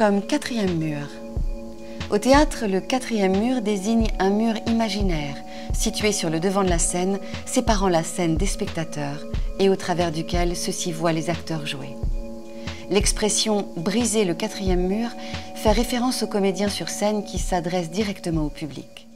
comme quatrième mur. Au théâtre, le quatrième mur désigne un mur imaginaire situé sur le devant de la scène, séparant la scène des spectateurs et au travers duquel ceux-ci voient les acteurs jouer. L'expression briser le quatrième mur fait référence aux comédiens sur scène qui s'adressent directement au public.